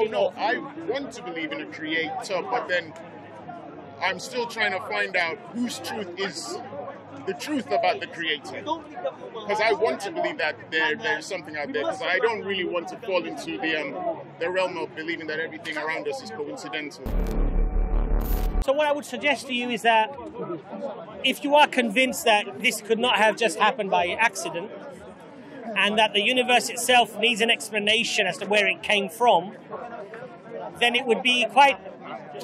Oh no, I want to believe in a creator, but then I'm still trying to find out whose truth is the truth about the creator. Because I want to believe that there there's something out there. Because I don't really want to fall into the um, the realm of believing that everything around us is coincidental. So what I would suggest to you is that if you are convinced that this could not have just happened by accident, and that the universe itself needs an explanation as to where it came from, then it would be quite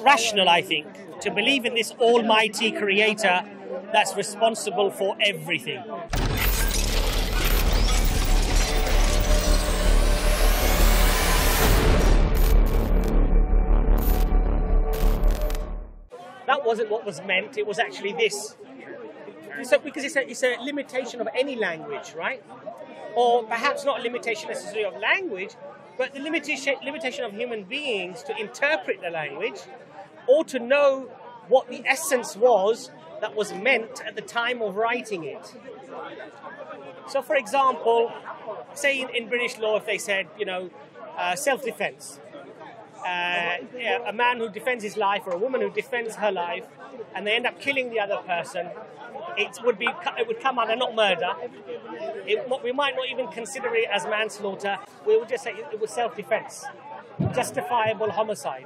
rational, I think, to believe in this almighty creator that's responsible for everything. That wasn't what was meant, it was actually this. So, because it's a, it's a limitation of any language, right? Or perhaps not a limitation necessarily of language, but the limitation, of human beings to interpret the language or to know what the essence was that was meant at the time of writing it. So, for example, say in, in British law, if they said, you know, uh, self defense, Uh, a man who defends his life or a woman who defends her life, and they end up killing the other person, it would be it would come under not murder. It, we might not even consider it as manslaughter. We would just say it was self-defense, justifiable homicide,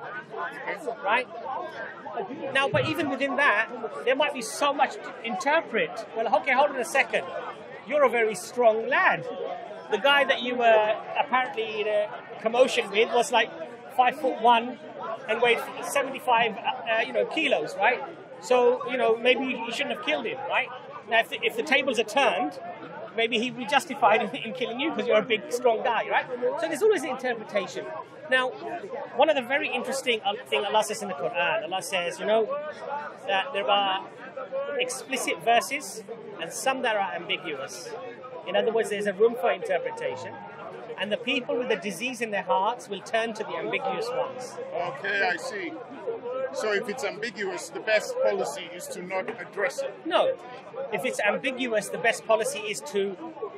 right? Now, but even within that, there might be so much to interpret. Well, okay, hold on a second. You're a very strong lad. The guy that you were apparently in a commotion with was like five foot one and weighed 75, uh, you know, kilos, right? So, you know, maybe you shouldn't have killed him, right? Now, if the, if the tables are turned, maybe he'd be justified in, in killing you because you're a big, strong guy, right? So there's always interpretation. Now, one of the very interesting uh, thing Allah says in the Quran, Allah says, you know, that there are explicit verses and some that are ambiguous. In other words, there's a room for interpretation and the people with the disease in their hearts will turn to the ambiguous ones. Okay, I see. So if it's ambiguous, the best policy is to not address it? No. If it's ambiguous, the best policy is to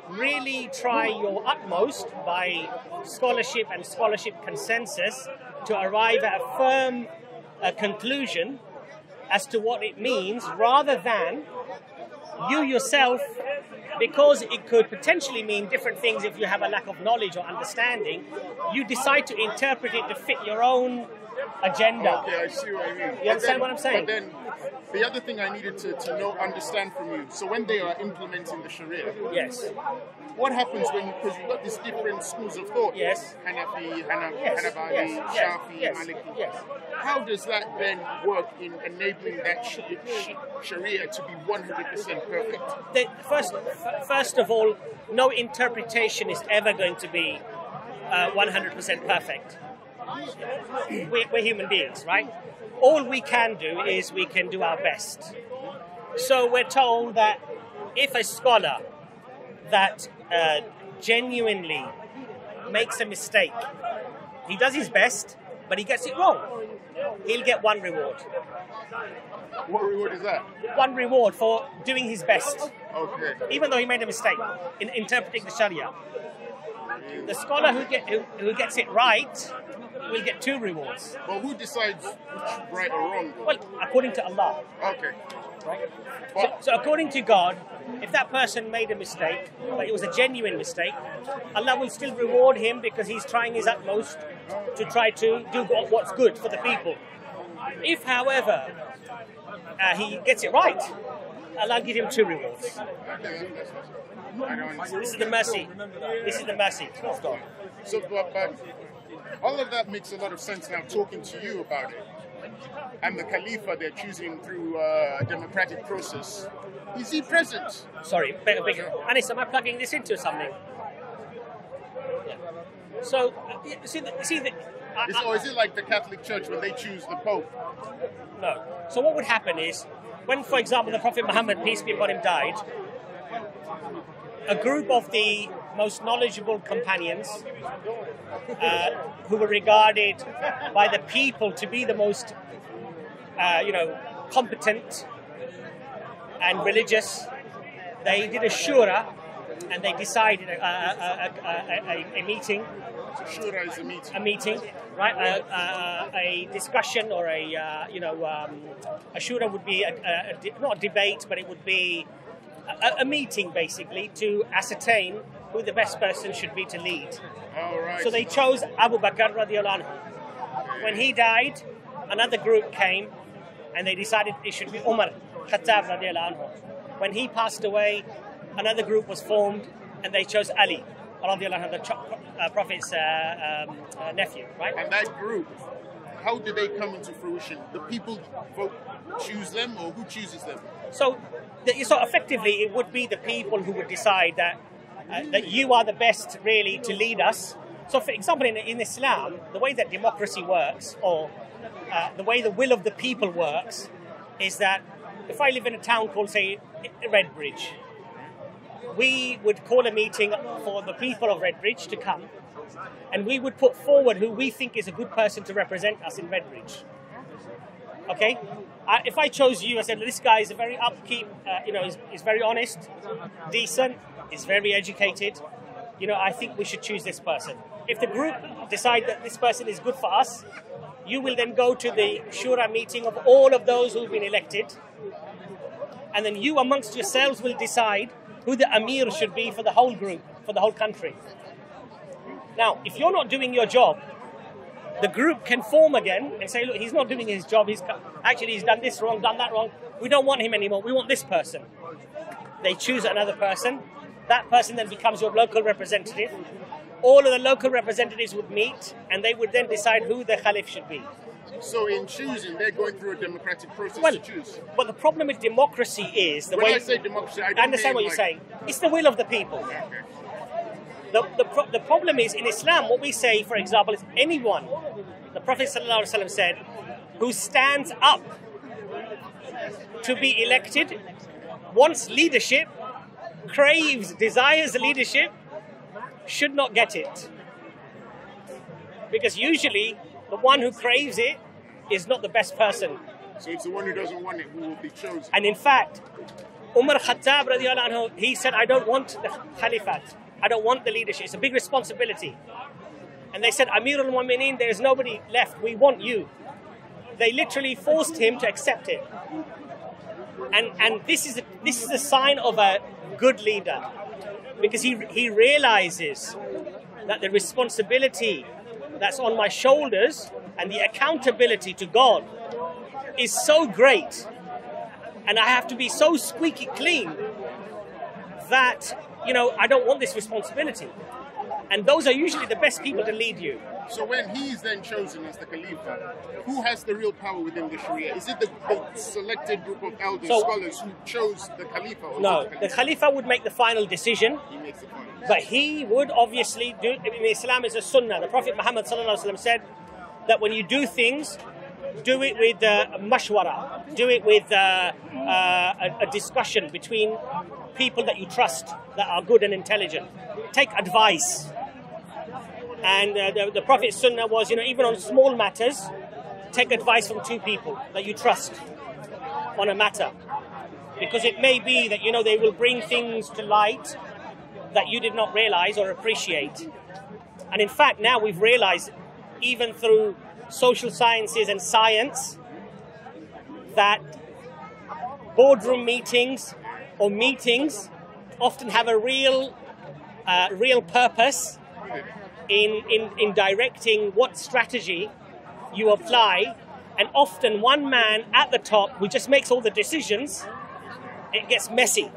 really try your utmost by scholarship and scholarship consensus to arrive at a firm uh, conclusion as to what it means rather than you yourself because it could potentially mean different things if you have a lack of knowledge or understanding, you decide to interpret it to fit your own agenda. Okay, I see what you mean. You understand then, what I'm saying? But then, the other thing I needed to, to know, understand from you. So when they are implementing the Sharia, yes. What happens when because you've got these different schools of thought? Yes. Hanafi, Hanaf, yes. Hanabali, yes. Shafi, yes. Maliki. Yes. How does that then work in enabling that Sharia to be 100% perfect? The, first, first of all, no interpretation is ever going to be uh, 100% perfect. We're, we're human beings, right? All we can do is we can do our best. So we're told that if a scholar that uh, genuinely makes a mistake, he does his best, but he gets it wrong, he'll get one reward. What reward is that? One reward for doing his best. Okay. Even though he made a mistake in interpreting the Sharia. The scholar who, get, who, who gets it right will get two rewards. But who decides which right or wrong? Well, according to Allah. Okay. Right? So, so, according to God, if that person made a mistake, but it was a genuine mistake, Allah will still reward him because he's trying his utmost to try to do what's good for the people. If, however, uh, he gets it right, Allah give him two rewards. This is the mercy. This is the mercy. So, but, but all of that makes a lot of sense now talking to you about it. And the Khalifa they're choosing through uh, a democratic process. Is he present? Sorry, bigger, bigger. Anis, am I plugging this into something? Yeah. So, uh, see, the, see the, I, is, or is it like the Catholic Church when they choose the Pope? No. So what would happen is, when, for example, the Prophet Muhammad, peace be upon him, died, a group of the most knowledgeable companions uh, who were regarded by the people to be the most, uh, you know, competent and religious. They did a shura and they decided a, a, a, a, a meeting, Shura is a meeting. a meeting, right? A, a, a discussion or a uh, you know um, a shura would be not a debate, but it would be a meeting basically to ascertain who the best person should be to lead. All right. So they chose Abu Bakr radiallahu anhu. When he died, another group came and they decided it should be Umar Khattab radiallahu anhu. When he passed away, another group was formed and they chose Ali radiallahu anhu, the uh, Prophet's uh, um, uh, nephew, right? And that group, how do they come into fruition? The people vote, choose them, or who chooses them? So, the, so effectively, it would be the people who would decide that uh, that you are the best, really, to lead us. So, for example, in, in Islam, the way that democracy works, or uh, the way the will of the people works, is that if I live in a town called, say, Redbridge, we would call a meeting for the people of Redbridge to come, and we would put forward who we think is a good person to represent us in Redbridge. Okay, uh, if I chose you, I said this guy is a very upkeep, uh, you know, he's, he's very honest, decent, he's very educated. You know, I think we should choose this person. If the group decide that this person is good for us, you will then go to the shura meeting of all of those who've been elected, and then you amongst yourselves will decide who the amir should be for the whole group, for the whole country. Now, if you're not doing your job, the group can form again and say, look, he's not doing his job. He's actually he's done this wrong, done that wrong. We don't want him anymore. We want this person. They choose another person. That person then becomes your local representative. All of the local representatives would meet, and they would then decide who the Khalif should be. So in choosing, they're going through a democratic process Well, to choose. but the problem with democracy is the When way I say democracy, I, don't I understand what you're saying. It's the will of the people. Okay. The, the, pro- the problem is in Islam, what we say, for example, is anyone, the Prophet ﷺ said, who stands up to be elected, wants leadership, craves, desires leadership, should not get it. Because usually, the one who craves it is not the best person. So it's the one who doesn't want it who will be chosen. And in fact, Umar Khattab, anhu, he said, I don't want the Khalifat. I don't want the leadership. It's a big responsibility. And they said, Amir al Mu'mineen, there is nobody left. We want you. They literally forced him to accept it. And, and this, is a, this is a sign of a good leader because he, he realizes that the responsibility that's on my shoulders and the accountability to God is so great and I have to be so squeaky clean that you know I don't want this responsibility. And those are usually the best people to lead you. So when he's then chosen as the Khalifa, who has the real power within the Sharia? Is it the, the selected group of elders, So- scholars who chose the Khalifa? Or No, is it the Khalifa would make the final decision, He makes the final. but he would obviously do. I mean, Islam is a sunnah. The Prophet Muhammad sallallahu alaihi wasallam said that when you do things, do it with uh, mashwara, do it with uh, uh, a, a discussion between people that you trust, that are good and intelligent. Take advice. And uh, the, the Prophet's sunnah was, you know, even on small matters, take advice from two people that you trust on a matter. Because it may be that, you know, they will bring things to light that you did not realize or appreciate. And in fact, now we've realized, even through social sciences and science, that boardroom meetings or meetings often have a real, uh, real purpose in, in, in directing what strategy you apply. And often, one man at the top who just makes all the decisions, it gets messy.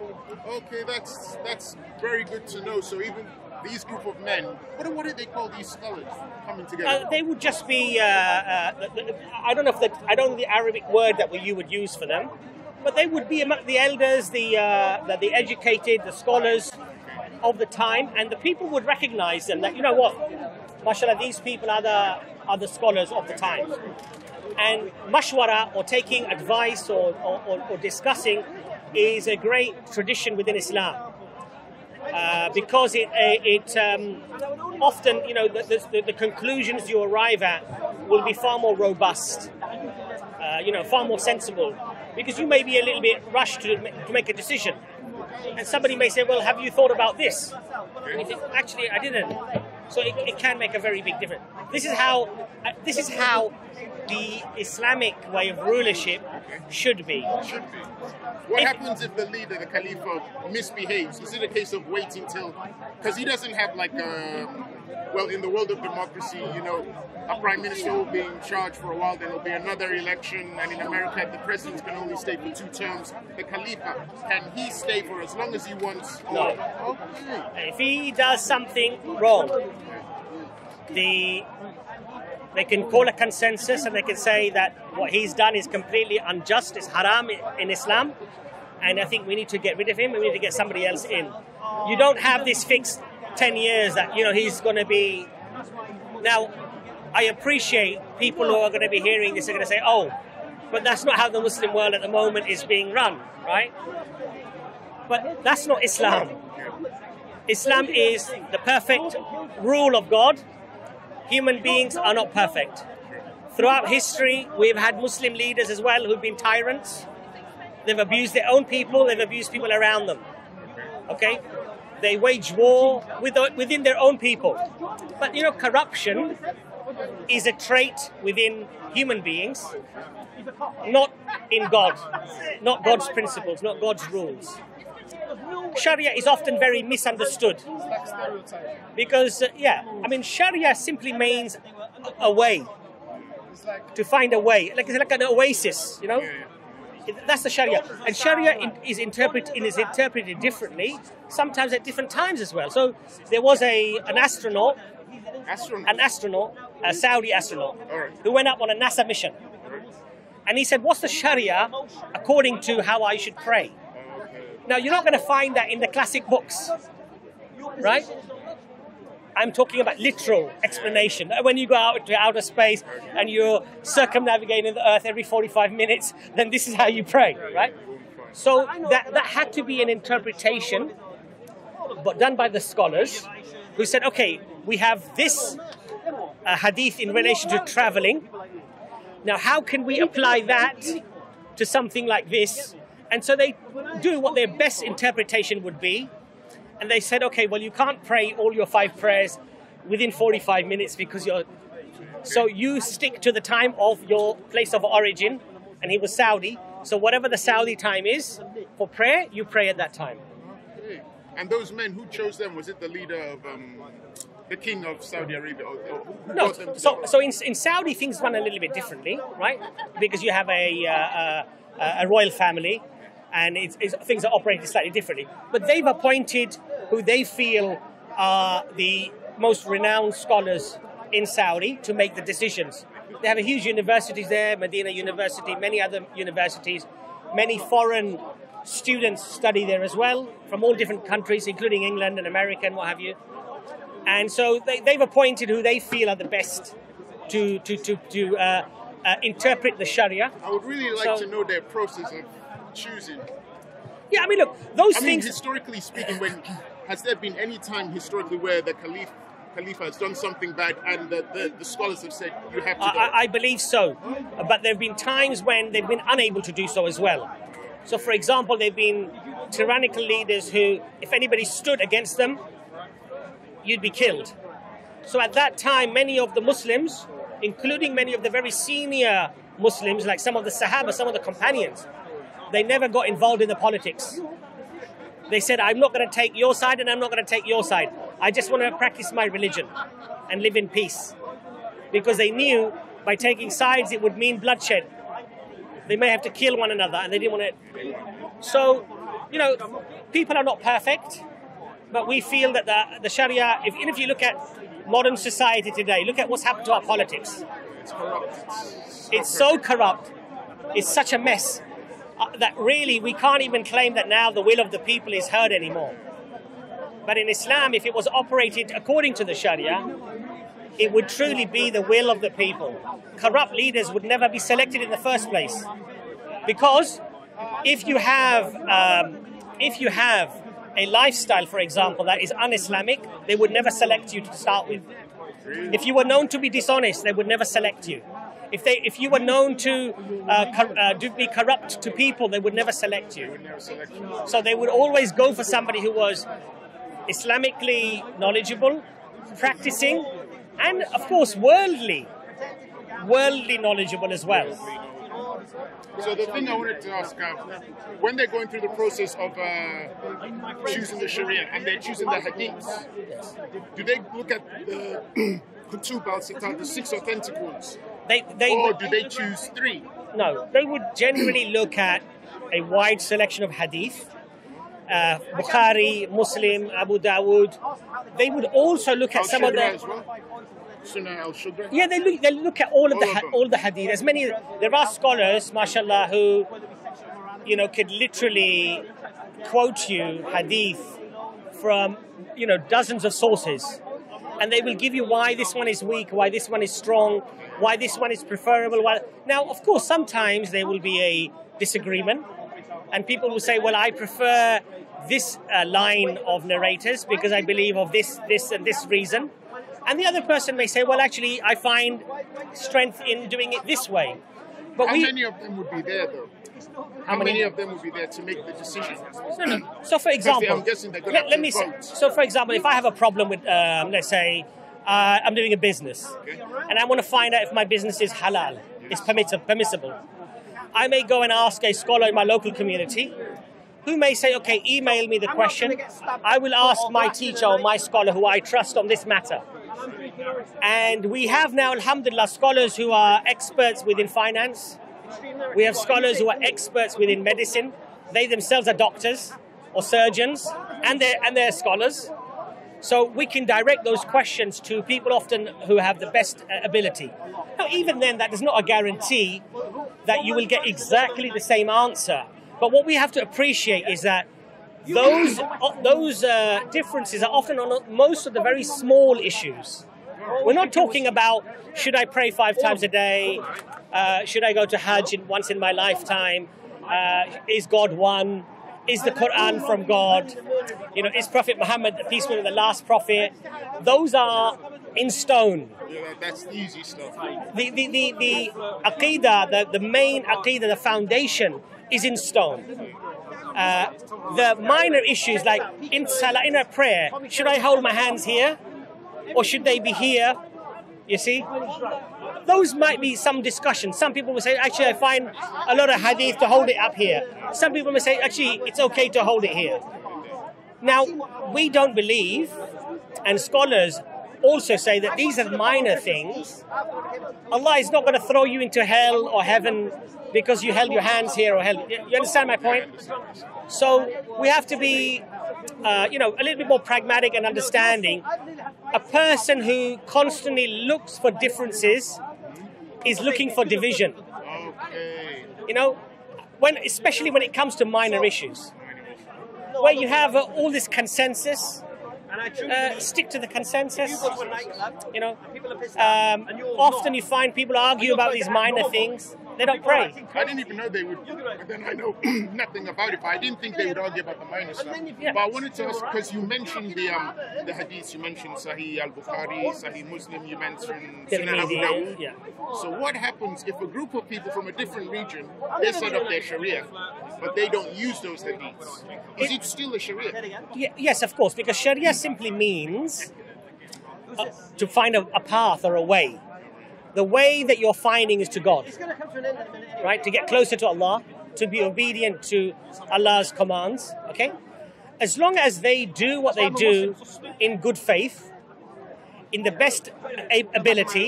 Okay, that's that's very good to know. So even these group of men, what, what do they call these scholars coming together? Uh, they would just be. Uh, uh, I don't know if the I don't know the Arabic word that you would use for them, but they would be among the elders, the uh, the, the educated, the scholars of the time, and the people would recognize them. That you know what, mashallah, these people are the are the scholars of the time. And mashwara or taking advice or, or, or, discussing is a great tradition within Islam. Uh, because it, uh, it um, often, you know, the, the, the conclusions you arrive at will be far more robust, uh, you know, far more sensible, because you may be a little bit rushed to, to make a decision. And somebody may say, well, have you thought about this? Think, actually, I didn't. So it, it can make a very big difference. This is how uh, this is how the Islamic way of rulership should be. Should be. What If- happens if the leader, the Khalifa, misbehaves? Is it a case of waiting till? Because he doesn't have like a. Well, in the world of democracy, you know, a prime minister will be in charge for a while, then there'll be another election, and in America, the president can only stay for two terms. The Khalifa, can he stay for as long as he wants? No. Okay. If he does something wrong, the they can call a consensus and they can say that what he's done is completely unjust, it's haram in Islam, and I think we need to get rid of him. We need to get somebody else in. You don't have this fixed ten years that you know he's going to be. Now, I appreciate people who are going to be hearing this are going to say, "Oh, but that's not how the Muslim world at the moment is being run, right?" But that's not Islam. Islam is the perfect rule of God. Human beings are not perfect. Throughout history, we've had Muslim leaders as well who've been tyrants. They've abused their own people, they've abused people around them. Okay? They wage war with, within their own people. But you know, corruption is a trait within human beings, not in God, not God's principles, not God's rules. Sharia is often very misunderstood because, uh, yeah, I mean, Sharia simply means a way to find a way, like it's like an oasis, you know. That's the Sharia, and Sharia in, is interpreted is interpreted differently, sometimes at different times as well. So there was a an astronaut, Astronaut. an astronaut, a Saudi astronaut, Alright. who went up on a NASA mission, and he said, "What's the Sharia according to how I should pray?" Oh, now you're not going to find that in the classic books, right? I'm talking about literal explanation. When you go out to outer space and you're circumnavigating the Earth every 45 minutes, then this is how you pray, right? So that, that had to be an interpretation, but done by the scholars, who said, okay, we have this uh, hadith in relation to traveling. Now, how can we apply that to something like this? And so they do what their best interpretation would be, and they said, okay, well, you can't pray all your five prayers within 45 minutes because you're. So you stick to the time of your place of origin, and he was Saudi. So whatever the Saudi time is for prayer, you pray at that time. Okay. And those men, who chose them? Was it the leader of um, the king of Saudi Arabia? Or, or No, brought them to so so in, in Saudi things run a little bit differently, right? Because you have a uh, a, a royal family, and it's, it's, things are operated slightly differently. But they've appointed who they feel are the most renowned scholars in Saudi to make the decisions. They have a huge universities there, Medina University, many other universities, many foreign students study there as well from all different countries, including England and America and what have you. And so they, they've appointed who they feel are the best to, to, to, to uh, uh, interpret the Sharia. I would really like So- to know their process of choosing. Yeah, I mean, look, those I mean, things. historically speaking, when has there been any time historically where the caliph Khalifa has done something bad and the, the, the scholars have said you have to? I- I believe so, but there have been times when they've been unable to do so as well. So, for example, there have been tyrannical leaders who, if anybody stood against them, you'd be killed. So, at that time, many of the Muslims, including many of the very senior Muslims, like some of the Sahaba, some of the companions, they never got involved in the politics. They said, I'm not going to take your side and I'm not going to take your side. I just want to practice my religion and live in peace because they knew by taking sides it would mean bloodshed. They may have to kill one another, and they didn't want to. So, you know, people are not perfect, but we feel that the, the Sharia, if, even if you look at modern society today, look at what's happened to our politics. it's corrupt. It's, so corrupt, it's such a mess that really we can't even claim that now the will of the people is heard anymore. But in Islam, if it was operated according to the Sharia, it would truly be the will of the people. Corrupt leaders would never be selected in the first place, because if you have um, if you have a lifestyle, for example, that is un-Islamic, they would never select you to start with. If you were known to be dishonest, they would never select you. If they, if you were known to uh, cor- uh, to be corrupt to people, they would never select you. So they would always go for somebody who was Islamically knowledgeable, practicing, and of course worldly, worldly knowledgeable as well. So the thing I wanted to ask, uh, when they're going through the process of uh, choosing the Sharia and they're choosing the Hadiths, do they look at the Kutub al-Sitat, the six authentic ones, They, they or would, do they choose three? no, they would generally look at a wide selection of hadith, uh, Bukhari, Muslim, Abu Dawood. They would also look at some of the as well? Sunnah al-Shudra? Yeah, they look, they look at all of the of all the hadith. As many there are scholars, mashallah, who you know could literally quote you hadith from you know dozens of sources, and they will give you why this one is weak, why this one is strong, why this one is preferable. Why... Now, of course, sometimes there will be a disagreement, and people will say, "Well, I prefer this uh, line of narrators because I believe of this, this, and this reason." And the other person may say, "Well, actually, I find strength in doing it this way." But How we, many of them would be there though? How, many- of them will be there to make the decision? No, no. So, for example, I'm guessing they're gonna let, have let me say, so for example, if I have a problem with, um, let's say, uh, I'm doing a business, and I want to find out if my business is halal, is permissible, permissible. I may go and ask a scholar in my local community, who may say, okay, email me the question. I will ask my teacher or my scholar who I trust on this matter. And we have now, alhamdulillah, scholars who are experts within finance. We have scholars who are experts within medicine. They themselves are doctors or surgeons, and they're, and they're scholars. So we can direct those questions to people often who have the best uh, ability. Now, even then, that is not a guarantee that you will get exactly the same answer. But what we have to appreciate is that those uh, those uh, differences are often on most of the very small issues. We're not talking about should I pray five times a day, uh, should I go to Hajj in, once in my lifetime, uh, is God one, is the Quran from God, you know, is Prophet Muhammad the peace be the last prophet? Those are in stone. Yeah, that's the easy stuff. The the the, the aqidah, the, the main aqidah, the foundation is in stone. Uh, the minor issues like in salah, in a prayer, should I hold my hands here or should they be here? You see, those might be some discussion. Some people will say, actually, I find a lot of hadith to hold it up here. Some people will say, actually, it's okay to hold it here. Now, we don't believe, and scholars also say that these are minor things. Allah is not going to throw you into hell or heaven because you held your hands here or held. You understand my point? So we have to be, uh, you know, a little bit more pragmatic and understanding. A person who constantly looks for differences is looking for division. Okay. You know, when especially when it comes to minor issues, where you have uh, all this consensus. Uh, stick to the consensus. You know, um, often you find people argue about these minor things. They don't pray. I didn't even know they would, but then I know nothing about it. But I didn't think they would argue about the minor stuff. But I wanted to ask because you mentioned the um, the hadiths, you mentioned Sahih al Bukhari, Sahih Muslim, you mentioned Sunan Abu Dawud. yeah. So what happens if a group of people from a different region they set up their Sharia, but they don't use those hadiths? Is it still a Sharia? Ye- yes, of course, because Sharia simply means uh, to find a, a path or a way. The way that you're finding is to God, right? To get closer to Allah, to be obedient to Allah's commands. Okay, as long as they do what they do in good faith, in the best ability,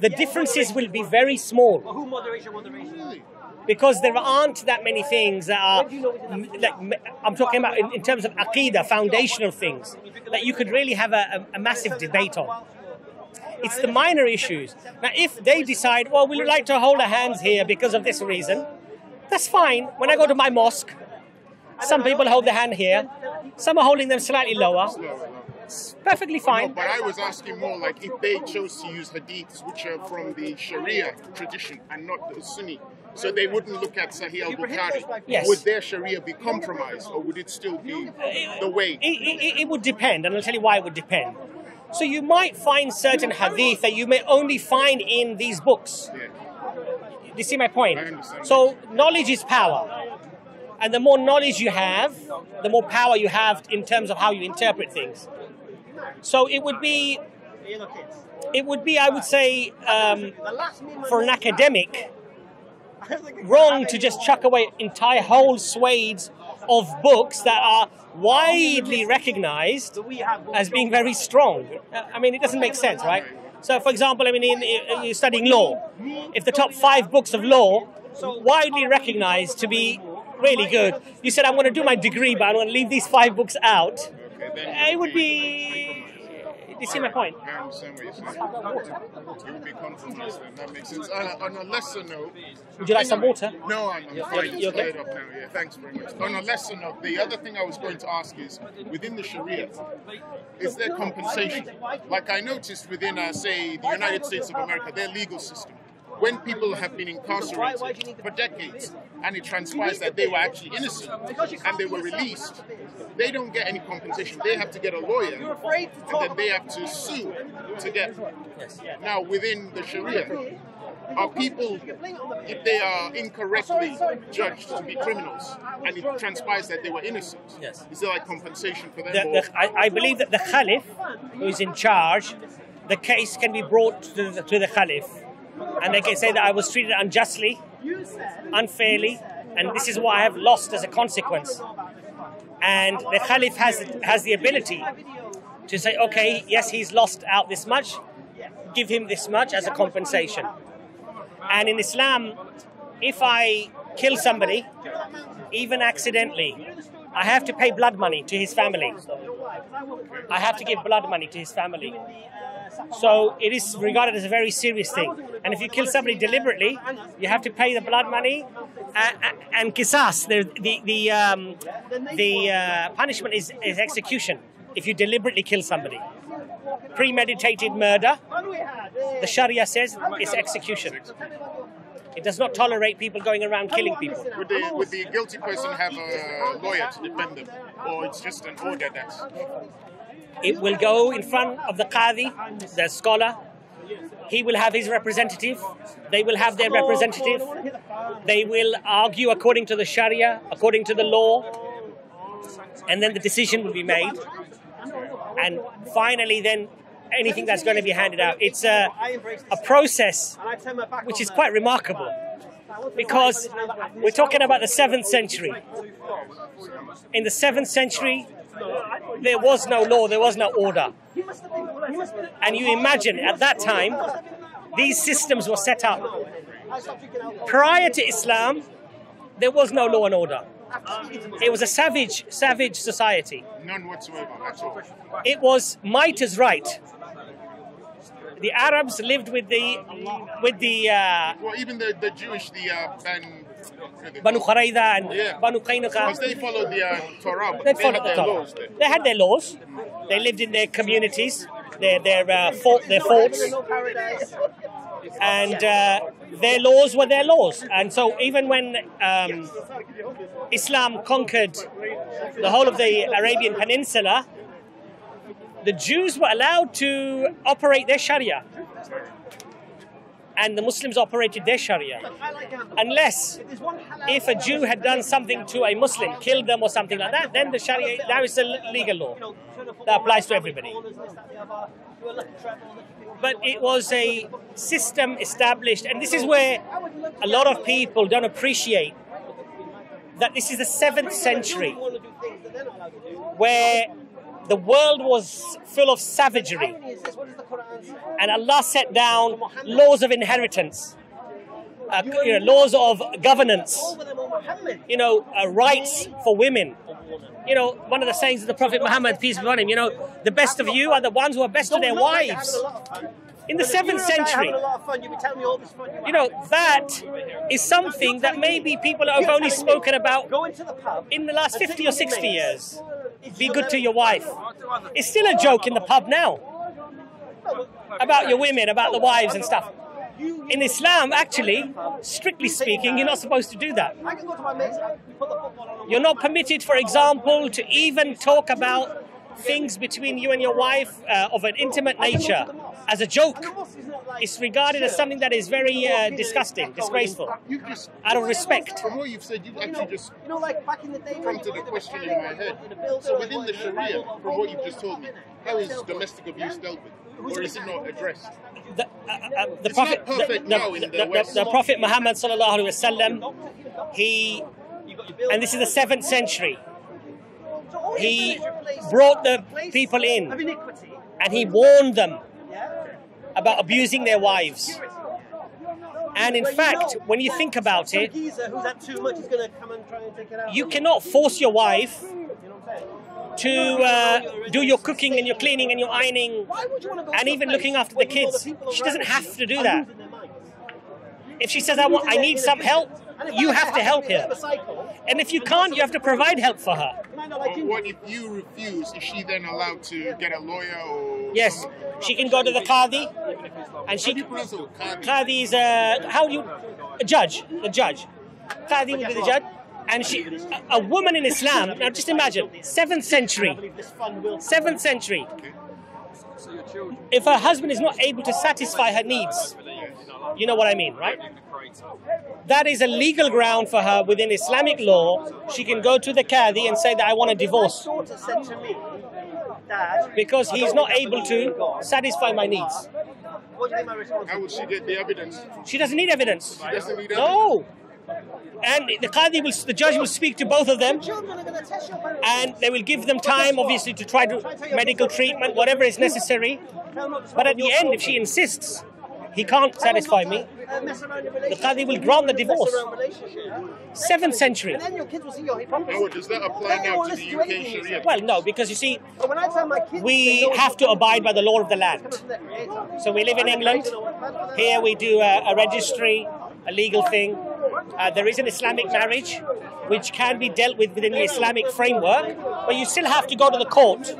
the differences will be very small because there aren't that many things that are m- like m- I'm talking about in, in terms of aqidah, foundational things that you could really have a, a, a massive debate on. It's the minor issues. Now, if they decide, well, we would like to hold our hands here because of this reason, that's fine. When I go to my mosque, some people hold their hand here, some are holding them slightly lower. It's perfectly No, fine. but I was asking more like if they chose to use hadiths which are from the Shia tradition and not the Sunni, so they wouldn't look at Sahih al Bukhari. Yes. Would their Sharia be compromised, or would it still be the way? It, it, it would depend, and I'll tell you why it would depend. So you might find certain hadith that you may only find in these books. Yeah. You see my point? So knowledge is power. And the more knowledge you have, the more power you have in terms of how you interpret things. So it would be, it would be, I would say, um, for an academic, wrong to just chuck away entire whole swathes of books that are widely recognized as being very strong. I mean, it doesn't make sense, right? So, for example, I mean, in, in, you're studying law. If the top five books of law, widely recognized to be really good, you said, I'm going to do my degree, but I'm going to leave these five books out, it would be. You see my point? I understand what you're saying. It would be compromised then. That makes sense. On on a lesser note. Would you like some water? No, I'm, I'm fine. you It's okay? up now. Yeah, thanks very much. On a lesser note, the other thing I was going to ask is within the Sharia, is there compensation? Like I noticed within, uh, say, the United States of America, their legal system. When people have been incarcerated for decades and it transpires that they were actually innocent and they were released, they don't get any compensation. They have to get a lawyer and then they have to sue to get. Now, within the Sharia, are people, if they are incorrectly judged to be criminals and it transpires that they were innocent, Yes. is there like compensation for them? the, the, I, I believe that the Khalif, who is in charge, the case can be brought to the, to the Caliph. And they can say that I was treated unjustly, unfairly, and this is what I have lost as a consequence. And the Caliph has, has the ability to say, okay, yes, he's lost out this much, give him this much as a compensation. And in Islam, if I kill somebody, even accidentally, I have to pay blood money to his family. I have to give blood money to his family. So it is regarded as a very serious thing. And if you kill somebody deliberately, you have to pay the blood money and, and kisas. The the the, um, the uh, punishment is, is execution if you deliberately kill somebody. Premeditated murder, the Sharia says, is execution. It does not tolerate people going around killing people. would, the, would the guilty person have a lawyer to defend them? Or it's just an order that's. It will go in front of the Qadi, the scholar. He will have his representative. They will have their representative. They will argue according to the Sharia, according to the law. And then the decision will be made. And finally, then anything that's going to be handed out. It's a, a process which is quite remarkable because we're talking about the 7th century. In the 7th century, there was no law, there was no order. And you imagine at that time, these systems were set up. Prior to Islam, there was no law and order. It was a savage, savage society. None whatsoever at all. It was might is right. The Arabs lived with the with the uh, Well, even the, the Jewish, the uh, Ban. Banu Qurayza and Yeah. Banu Because they followed the uh, Torah, They they, followed the their Torah. laws there. They had their laws. They lived in their communities, their their uh, fort, their forts, and uh, their laws were their laws. And so even when um, Islam conquered the whole of the Arabian Peninsula, the Jews were allowed to operate their Sharia, and the Muslims operated their Sharia, unless if a Jew had done something to a Muslim, killed them or something like that, then the Sharia now is a legal law that applies to everybody. But it was a system established, and this is where a lot of people don't appreciate that this is the seventh century where the world was full of savagery, and Allah set down laws of inheritance, uh, you know, laws of governance, you know, uh, rights for women. You know, one of the sayings of the Prophet Muhammad, peace be upon him, you know, the best of you are the ones who are best to their wives. In the seventh century, you know, that is something that maybe people have only spoken about in the last 50 or 60 years. Be good to your wife. It's still a joke in the pub now about your women, about the wives and stuff. In Islam, actually, strictly speaking, you're not supposed to do that. You're not permitted, for example, to even talk about things between you and your wife uh, of an intimate nature as a joke is regarded as something that is very uh, disgusting, disgraceful, You just, out of respect. from what you've said, you've actually just You know, like back in the day, come to the question in my head. So within the Sharia, from what you've just told me, how is domestic abuse dealt with, or is it not addressed? The, uh, uh, the Prophet, not the, the, the the- the Prophet Muhammad sallallahu alaihi wasallam, he, and this is the seventh century, he brought the people in and he warned them about abusing their wives. And in Well, you fact, know when you think about it, geezer who's had too much is going to come and try and take it out. you cannot force your wife You know what I'm saying? to uh, do your cooking and your cleaning and your ironing Why would you want to go and even looking after the kids. She doesn't have to do that. losing their minds? If she says, I want, I need some help, you have to help her. And if you can't, you have to provide help for her. Or what if you refuse? Is she then allowed to get a lawyer or? Yes, some- she can go to the Qadi and How she do you pronounce it? Qadi? Qadi is a how do you a judge, the judge. Qadi will be the judge, and she a, a woman in Islam. Now just imagine, seventh century, seventh century. If her husband is not able to satisfy her needs, you know what I mean, right? That is a legal ground for her within Islamic law. She can go to the Qadi and say that I want a divorce My daughter said to me, Dad, because he's not able to satisfy my needs. what do you think my response How would she get the evidence? She doesn't need evidence. She doesn't need evidence. No. And the Qadi will, the judge will speak to both of them, Children are going to test your parents. and they will give them time, obviously, to try to medical treatment, whatever is necessary. Tell them not to But at the end, if she insists, he can't satisfy me. Mess around your The relationship. Qadi will grant the divorce. Seventh century. And then your kids will see your hypocrisy. Now, does that apply now to the UK Sharia? Well, no, because you see, when I tell my kids, we have to abide by the law of the land. from their creator. So we live in England. Here we do a, a registry, a legal thing. Uh, there is an Islamic marriage, which can be dealt with within the Islamic framework, but you still have to go to the court,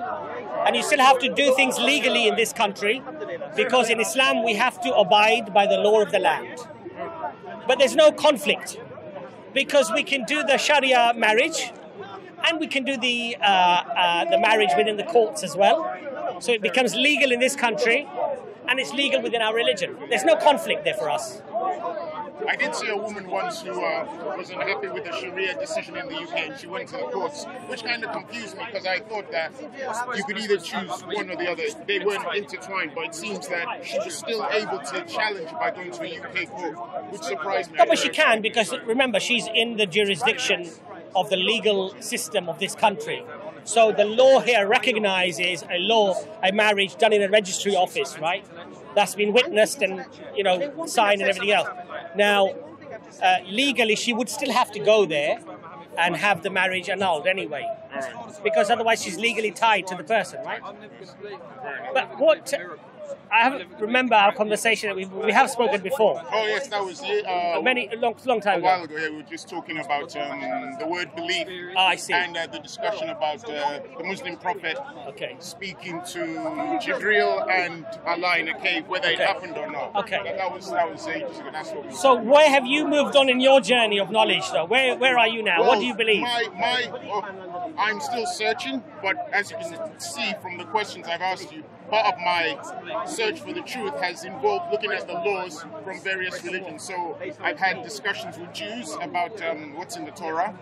and you still have to do things legally in this country, because in Islam we have to abide by the law of the land. But there's no conflict, because we can do the Sharia marriage, and we can do the uh, uh, the marriage within the courts as well. So it becomes legal in this country, and it's legal within our religion. There's no conflict there for us. I did see a woman once who uh, wasn't happy with the Sharia decision in the UK and she went to the courts, which kind of confused me because I thought that you could either choose one or the other. They weren't intertwined, but it seems that she was still able to challenge by going to a UK court, which surprised me. No, but she can because remember she's in the jurisdiction of the legal system of this country. So the law here recognizes a law, a marriage done in a registry office, right? That's been witnessed and you know signed and everything else. Now, uh, legally, she would still have to go there and have the marriage annulled anyway, because otherwise she's legally tied to the person, right? But what I have remember our conversation that we, we have spoken before Oh yes, that was. Uh, many a long long time a while ago. ago. Yeah, we were just talking about um, the word belief Ah, I see. and uh, the discussion about uh, the Muslim prophet Okay. speaking to Jibril and Allah in a cave, whether it happened or not. Okay. that, that was that was ages ago. That's what we. So where have you moved on in your journey of knowledge, though? Where where are you now? what Well, do you believe? My, my, oh, I'm still searching, but as you can see from the questions I've asked you, part of my search for the truth has involved looking at the laws from various religions. So I've had discussions with Jews about um, what's in the Torah,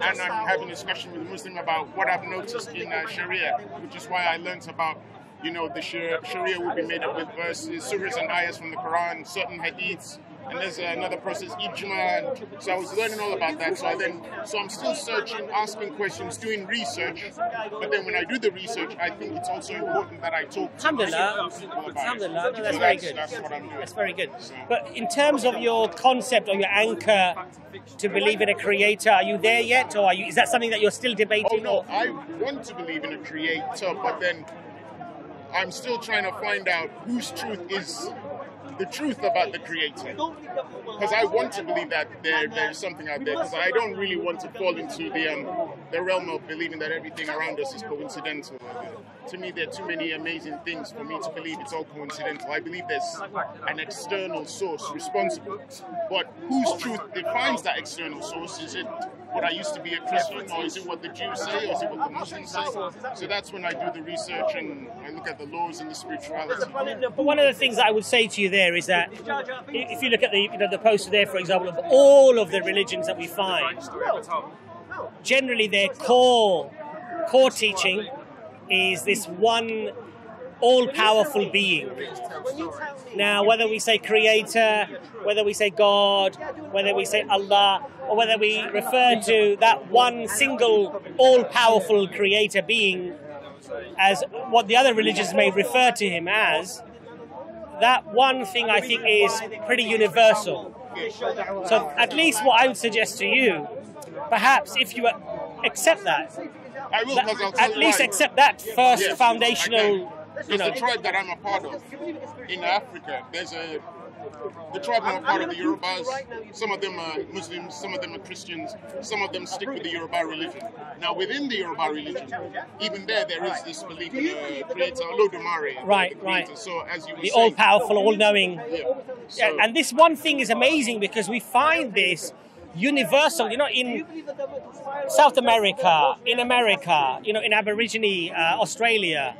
and I'm having a discussion with Muslim about what I've noticed in uh, Sharia, which is why I learned about. You know, the Sharia will be made up with verses, surahs and ayahs from the Quran, certain hadiths, and there's another process, ijma. And so I was learning all about that. So I then, so I'm still searching, asking questions, doing research. But then when I do the research, I think it's also important that I talk to Alhamdulillah. people about it. Alhamdulillah. No, that's So very good. That's what I'm doing. That's very good. But in terms of your concept or your anchor to believe in a creator, are you there yet, or are you? Is that something that you're still debating? Oh no, or I want to believe in a creator, but then I'm still trying to find out whose truth is the truth about the creator. Because I want to believe that there there's something out there. Because I don't really want to fall into the um, the realm of believing that everything around us is coincidental. To me, there are too many amazing things for me to believe it's all coincidental. I believe there's an external source responsible, but whose truth defines that external source? Is it what I used to be a Christian, or is it what the Jews say, or is it what the Muslims say? So that's when I do the research and I look at the laws and the spirituality. But one of the things I would say to you there is that if you look at the you know the poster there, for example, of all of the religions that we find, generally their core core teaching is this one all-powerful being. Now, whether we say creator, whether we say God, whether we say Allah, or whether we refer to that one single all-powerful creator being as what the other religions may refer to him as, that one thing I think is pretty universal. So, at least what I would suggest to you, perhaps if you accept that, I will, because at least accept that first foundational, you know. the tribe that I'm a part of in Africa, there's a the tribe I'm a part of the Yorubas. Some of them are Muslims, some of them are Christians, some of them stick with the Yoruba religion. Now, within the Yoruba religion, even there, there is this belief in a creator, Olodumare. Right, the creator. right. So, as you the all-powerful, all-knowing. Yeah. Yeah, So- and this one thing is amazing because we find this universal. You know, in South America, in America, you know, in Aborigine uh, Australia,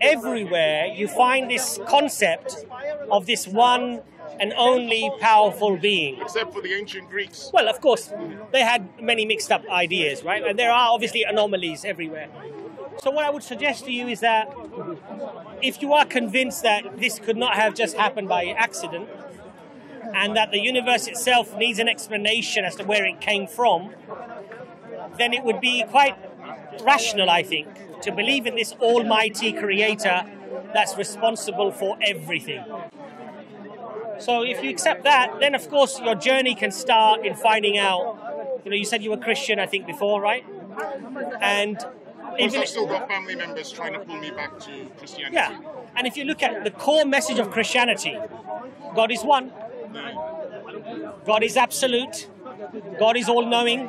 everywhere you find this concept of this one and only powerful being. except for the ancient Greeks. Well, of course, they had many mixed up ideas, right? And there are obviously anomalies everywhere. So, what I would suggest to you is that if you are convinced that this could not have just happened by accident, and that the universe itself needs an explanation as to where it came from, then it would be quite rational, I think, to believe in this almighty creator that's responsible for everything. So if you accept that, then of course your journey can start in finding out. You know, you said you were Christian, I think, before, right? And Because I've still got family members trying to pull me back to Christianity. yeah, and if you look at the core message of Christianity, God is one, God is absolute, God is all-knowing.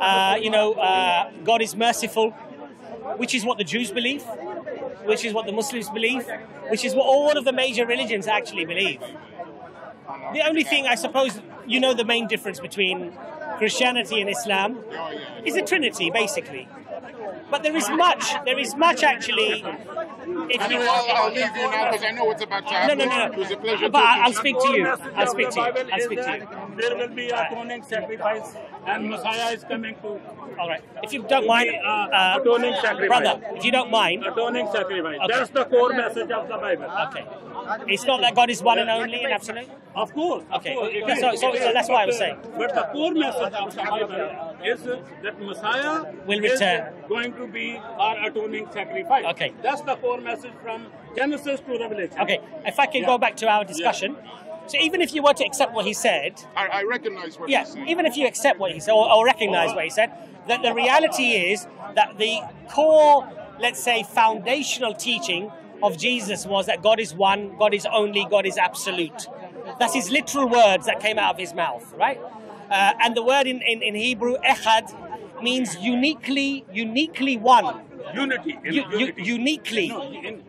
Uh, you know, uh, God is merciful, which is what the Jews believe, which is what the Muslims believe, which is what all of the major religions actually believe. The only thing I suppose you know the main difference between Christianity and Islam is the Trinity, basically. But there is much, there is much actually. If you, I'll, I'll leave you now because I know what's about to no, happen. no, no, It was a pleasure no. But talking I'll to speak to you. I'll speak to you. I'll speak to you. There will be atoning sacrifice, and Messiah is coming to All right. If you don't mind, uh, uh, atoning sacrifice. brother, if you don't mind, Atoning sacrifice. Okay. That's the core message of the Bible. okay. It's not that God is one and only and absolute. Of course. of Okay. course, So- so- so that's what I was saying. But the core message of the Bible is that Messiah Will is return. going to be our atoning sacrifice. Okay. That's the core message from Genesis to Revelation. Okay. If I can go back to our discussion. So even if you were to accept what he said, I, I recognize what yeah, you're even if you accept what he said or, or recognize what he said, that the reality is that the core, let's say, foundational teaching of Jesus was that God is one, God is only, God is absolute. That's his literal words that came out of his mouth, right? Uh, and the word in, in, in Hebrew, echad, means uniquely, uniquely one. Unity. In U- u- uniquely. No, in,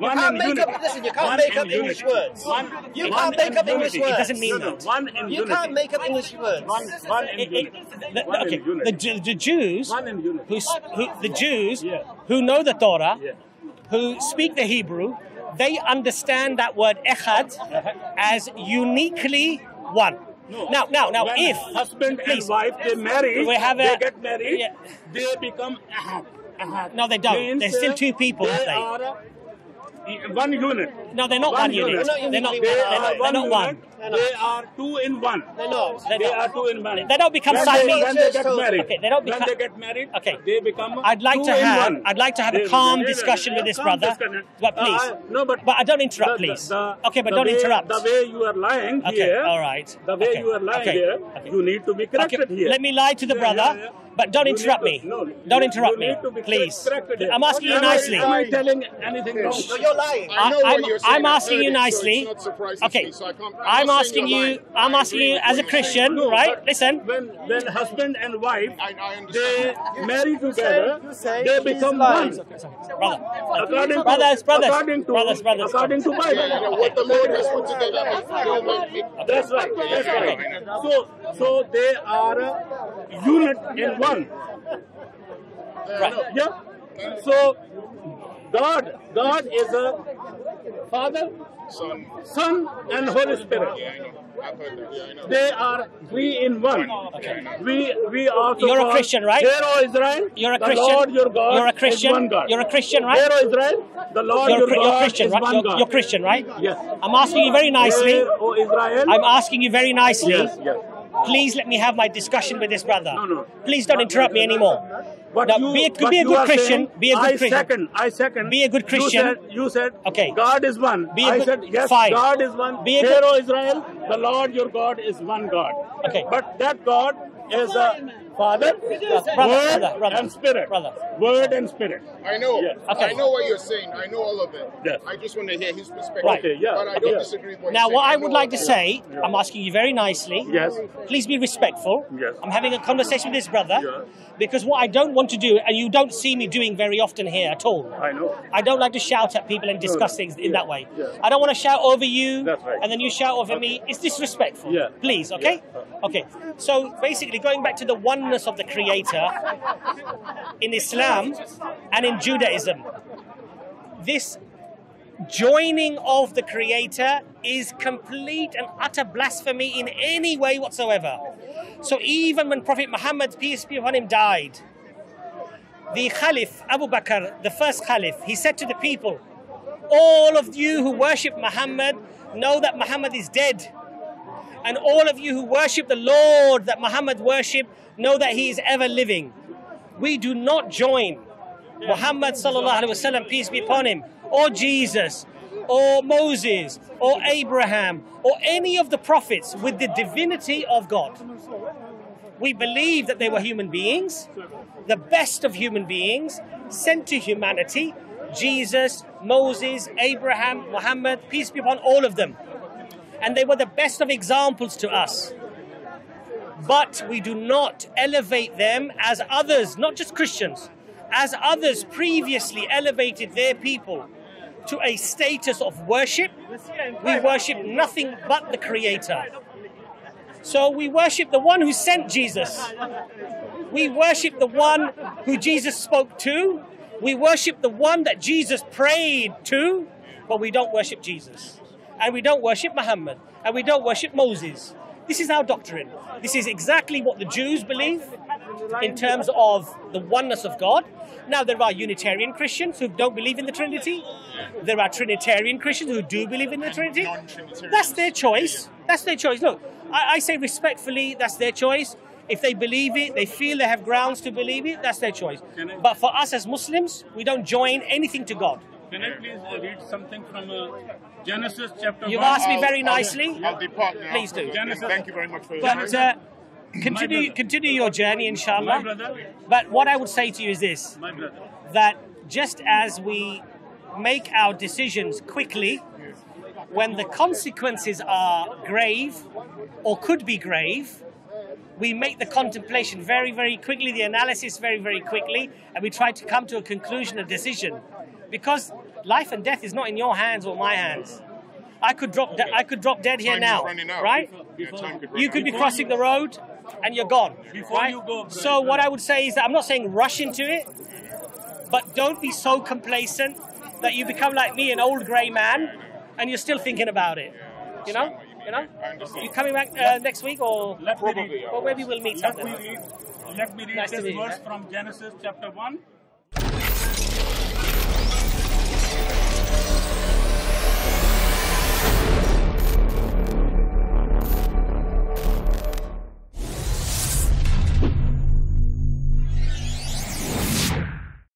You can't make unity. up, listen, you can't One make in up English unity. words. One, You one can't make in up English words. It doesn't mean No, no, that. One in You unity. can't make up English words. One, one in It- it- the- One okay, in unity. the, the Jews, One in unity. who, who the Jews Yeah. who know the Torah, Yeah. who speak the Hebrew, they understand that word echad as uniquely one. No. Now, now, now, when if husband please, and wife they marry, We have they a- get married, yeah. they become ahad. Ahad. No, they don't. Means, They're still two people, They aren't they? are one unit. no, they're not one, One unit. unit. They're not They're not. They They're they're not one. Unit. They are two in one. They're. They're They not. are two in one. They don't become when Siamese. They, when they get Okay, married, they don't when they get married, Okay. they become. I'd like two to in have- one. I'd like to have a They- calm they- they- discussion with this brother. discussion. But please. Uh, no, but But I don't interrupt, please. the- Okay, but don't way- interrupt. The way you are lying Okay, here. all right. The way Okay, you are lying okay, here, okay. you need to be corrected Okay, here. let me lie to the brother, yeah, yeah. but don't You interrupt to- me. no, Don't you- interrupt you me, need to be please. corrected. I'm asking you Am I- nicely. Am I telling anything wrong? No, you're lying. I know I- what I'm- you're saying. I'm asking you nicely. so ally. it's not surprising Okay, me, so I can't, I'm not saying asking you're you. I'm asking you as a what you're saying. Christian, No, right? Listen. When when husband and wife I, I they marry together, you say they become lying. one. Brother. According to, Brothers, brothers, according to, brothers, brothers. according to Yeah, yeah, Bible. what the Lord has put together, don't. That's right. That's right. So So they are a unit in one. Right. Yeah. So God, God is a Father, Son. Son, and Holy Spirit. Yeah, I know. I've heard that. Yeah, I know. They are three in one. Okay. We we also You're a Christian, right? Hear, O Israel, You're a the Christian. Lord your God You're a is Christian. one God. You're a Christian, right? Hear, O Israel, the Lord You're, your a, God you're Christian, is right? one You're, God. you're Christian, right? Yes. I'm asking you very nicely. Hear, O Israel. I'm asking you very nicely. Yes, yes. Please let me have my discussion with this brother. No, no. Please don't interrupt me anymore. But Now, you, be a- but be a you good Christian, saying, be a good I Christian. second. I second. Be a good Christian. You said, you said Okay. God is one. Be a I good- said, yes, fine. God is one. Be a Hear, good- O Israel, the Lord your God is one God. Okay. But that God is a Father, Brother, Word, brother, brother, and Spirit. brother. Word and Spirit. I know. Yes. Okay. I know what you're saying. I know all of it. Yes. I just want to hear his perspective. Right. Okay, yeah. But I Okay. don't disagree with what Now, what saying. I would like to of it. say, I'm asking you very nicely. Yes. Please be respectful. Yes. I'm having a conversation with this brother Yeah. because what I don't want to do, and you don't see me doing very often here at all. I know. I don't like to shout at people and discuss no. things in Yeah, that way. yeah. I don't want to shout over you That's right. and then you shout over me. It's disrespectful. Yeah. Please, okay? Okay. So basically, going back to the oneness of the Creator in Islam and in Judaism, this joining of the Creator is complete and utter blasphemy in any way whatsoever. So even when Prophet Muhammad, peace be upon him, died, the Caliph, Abu Bakr, the first Caliph, he said to the people, All of you who worship Muhammad know that Muhammad is dead. And all of you who worship the Lord that Muhammad worshipped know that he is ever living. We do not join Muhammad sallallahu alaihi wasallam, peace be upon him, or Jesus, or Moses, or Abraham, or any of the prophets with the divinity of God. We believe that they were human beings, the best of human beings, sent to humanity. Jesus, Moses, Abraham, Muhammad, peace be upon all of them. And they were the best of examples to us. But we do not elevate them as others, not just Christians, as others previously elevated their people to a status of worship. We worship nothing but the Creator. So we worship the one who sent Jesus. We worship the one who Jesus spoke to. We worship the one that Jesus prayed to, but we don't worship Jesus. And we don't worship Muhammad. And we don't worship Moses. This is our doctrine. This is exactly what the Jews believe in terms of the oneness of God. Now, there are Unitarian Christians who don't believe in the Trinity. There are Trinitarian Christians who do believe in the Trinity. That's their choice. That's their choice. Look, I, I say respectfully, that's their choice. If they believe it, they feel they have grounds to believe it, that's their choice. But for us as Muslims, we don't join anything to God. Can I please uh, read something from uh, Genesis chapter one? You've 1? asked me I'll- very I'll- nicely. I'll, depart now. Please do. Genesis. Thank you very much for your But time. uh, continue, continue your journey, My inshallah. brother, But what I would say to you is this my that just as we make our decisions quickly, when the consequences are grave or could be grave, we make the contemplation very, very quickly, the analysis very, very quickly, and we try to come to a conclusion, a decision. Because life and death is not in your hands or my hands. I could drop, de- I could drop dead here Time now, running out. right? Yeah, time could run You could be out. crossing the road and you're gone. Before right? you go, brother, so what I would say is that I'm not saying rush into it, but don't be so complacent that you become like me, an old grey man, and you're still thinking about it. You know, you know. I understand. You coming back uh, next week or Let me read. or maybe we'll meet Let something. me read. Let me read Nice to this meet verse from Genesis chapter 1.